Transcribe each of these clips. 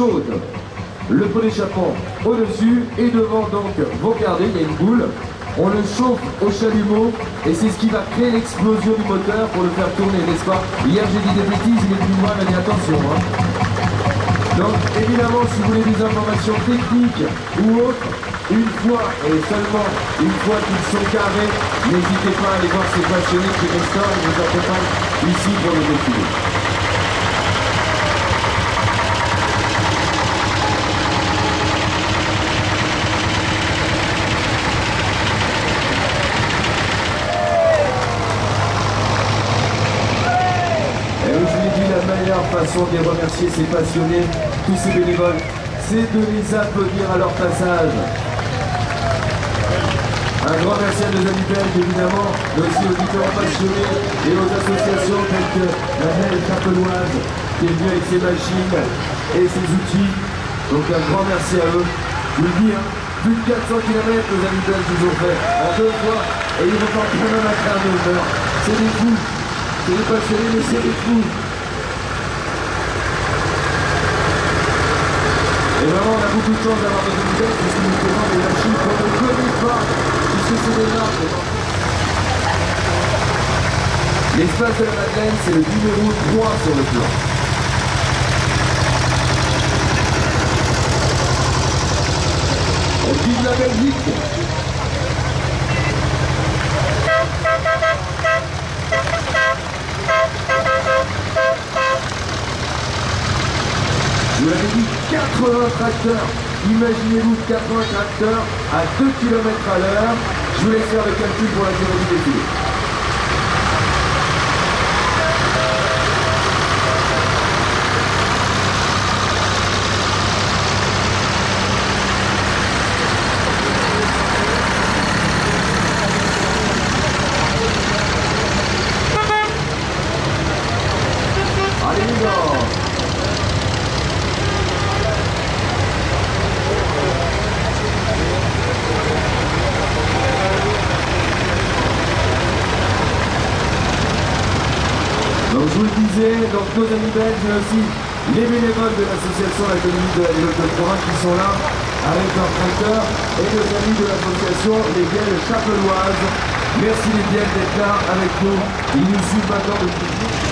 Le pot d'échappement au-dessus et devant donc vos gardés, il y a une boule. On le chauffe au chalumeau et c'est ce qui va créer l'explosion du moteur pour le faire tourner, n'est-ce pas? Hier j'ai dit des bêtises, il est plus loin, mais attention. Hein. Donc évidemment, si vous voulez des informations techniques ou autres, une fois et seulement une fois qu'ils sont carrés, n'hésitez pas à aller voir ces passionnés qui restaurent et nous accompagnent ici pour le défilé. Et je vous dit, la meilleure de remercier ces passionnés, tous ces bénévoles, c'est de les applaudir à leur passage. Un grand merci à nos amis belges, évidemment, mais aussi aux différents passionnés et aux associations telles que la Belle Chapeloise, qui est venue avec ses machines et ses outils. Donc un grand merci à eux. Je vous le dis, hein, plus de 400 km nos amis belges nous ont fait en deux fois et ils repartent quand même à Carnot. C'est des fous, c'est des passionnés, mais c'est des fous. Et vraiment, on a beaucoup de chance d'avoir des nouvelles puisqu'ils nous présentent des machines qu'on ne connaît pas, puisque c'est des marques. L'espace de la Madeleine, c'est le numéro 3 sur le plan. On vive la Belgique Je vous l'avez dit, 80 tracteurs. Imaginez-vous 80 tracteurs à 2 km à l'heure. Je vous laisse faire le calcul pour la durée du défilé. Allez, les gars Donc je vous le disais, donc nos amis belges, mais aussi les bénévoles de l'association la Vélo de Provence qui sont là avec leurs tracteurs et nos amis de l'association Les Bielles Chapeloises. Merci les Bielles d'être là avec nous. Ils nous suivent maintenant depuis.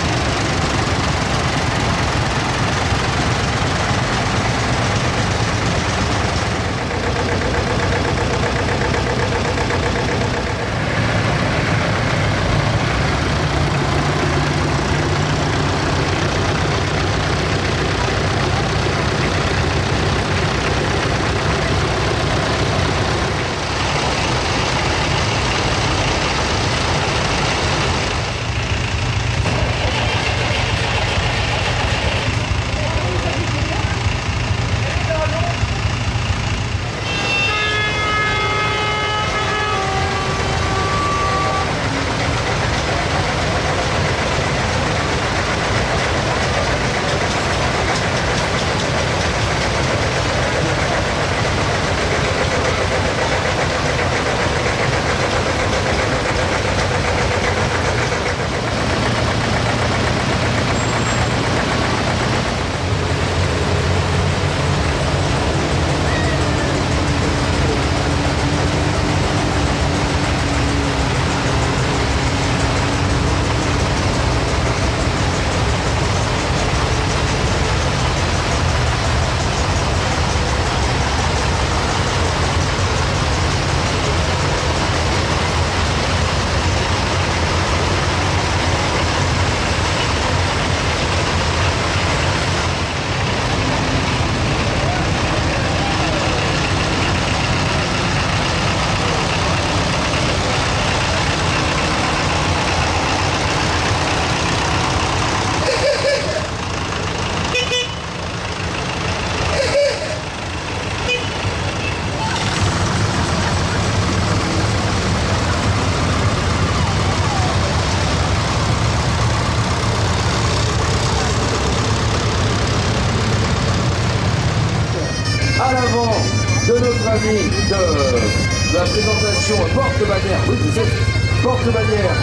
De, la présentation porte-bannière, oui vous êtes porte-bannière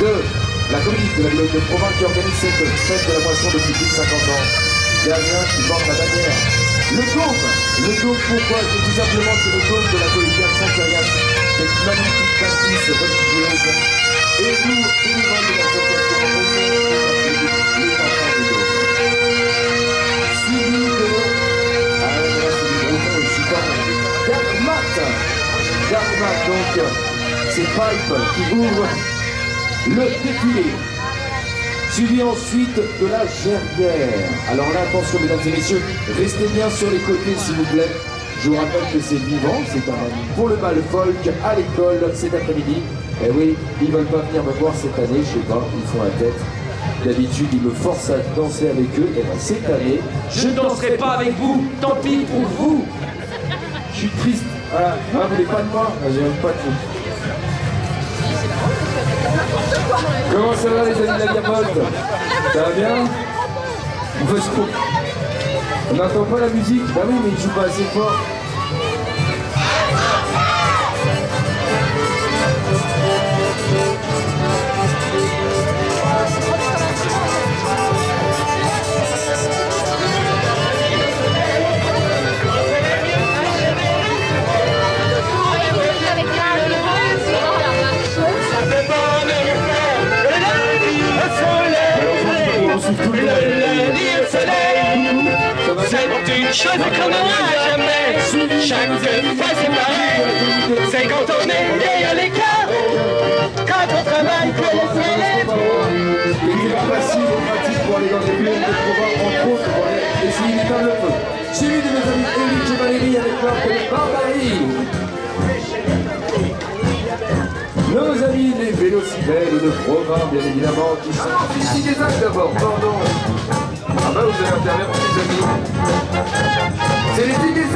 de la commune de la Provence qui organise cette fête de la moisson depuis plus de 50 ans. Damien qui porte la bannière dôme, pourquoi Tout simplement, c'est le dôme de la collégiale Saint-Curias, cette magnifique bâtisse religieuse. Et nous, bénévoles de l'association, Donc, c'est Pipe qui ouvre le défilé. Suivi ensuite de la gerbière. Alors là, attention mesdames et messieurs, restez bien sur les côtés s'il vous plaît. Je vous rappelle que c'est vivant, c'est un pour le bal folk à l'école cet après-midi. Et oui, ils veulent pas venir me voir cette année, je sais pas, ils font la tête. D'habitude, ils me forcent à danser avec eux. Et bien cette année, Je ne danserai pas avec vous, tant pis pour vous. je suis triste. Voilà, vous voulez pas de moi J'ai même pas de vous. Comment ça va les amis de la Gamolte Ça va bien On On n'entend pas la musique Bah oui, mais il joue pas assez fort. C'est une chose qu'on n'aura jamais. Chaque fois c'est pareil. C'est quand on est derrière les carreaux. Quand on travaille pour les élèves. Il est facile et pratique pour aller dans les plaines de pouvoir entre autres pour aller essayer d'éteindre le feu. Suivi de mes amis Eric et Valérie avec leur de Barbarie. Nos amis les vélocipèdes de programme, bien évidemment, qui sont... Ici des actes d'abord, pardon. Ah bah vous avez interverti les amis. C'est les des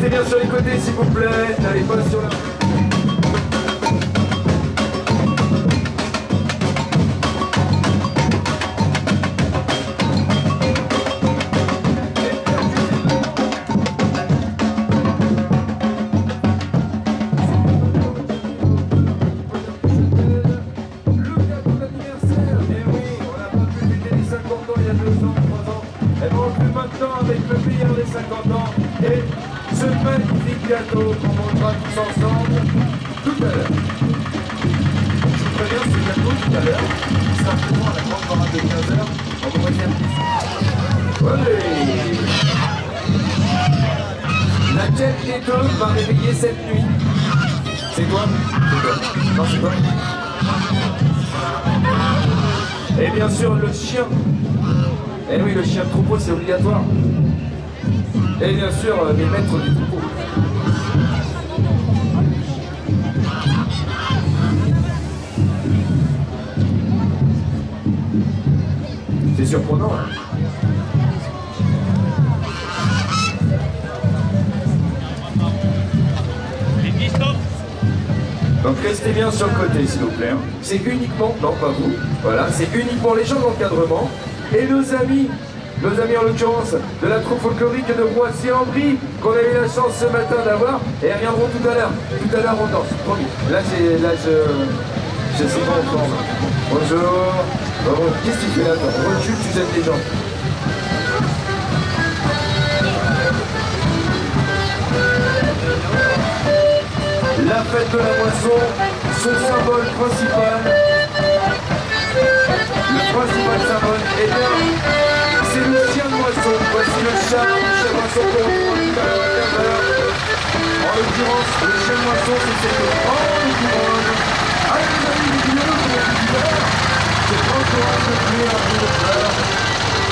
Restez bien sur les côtés, s'il vous plaît. N'allez pas sur la... à l'heure, simplement à la grande parade de 15h, on va dire Ouais Laquelle des deux va réveiller cette nuit C'est quoi C'est quoi Non, c'est quoi et bien sûr, le chien. Et oui, le chien de troupeau, c'est obligatoire. Et bien sûr, euh, les maîtres du troupeau. Surprenant, hein Donc restez bien sur le côté, s'il vous plaît. hein. C'est uniquement, non pas vous, voilà, c'est uniquement les gens d'encadrement et nos amis, nos amis en l'occurrence de la troupe folklorique de Roissy-en-Brie qu'on a eu la chance ce matin d'avoir et elles viendront tout à l'heure. Tout à l'heure on danse, promis. Là, là je, je sais pas en forme. Bonjour. Bon, Qu'est-ce que tu fais là toi Recule, tu jettes les gens. La fête de la moisson, son symbole principal, le principal symbole, bien, c'est le chien de moisson. Voici le chat, le chien de moisson qu'on retrouve tout à l'heure à 15h. En l'occurrence, le chien de moisson, c'est cette grande couronne.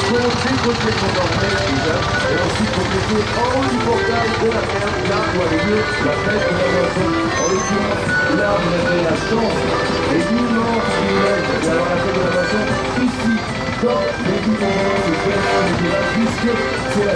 Commencez côté et ensuite en haut de la ferme, là où la fête de la. En l'occurrence, là la chance et l'immense la fête de la ici, dans les de fête de la puisque c'est la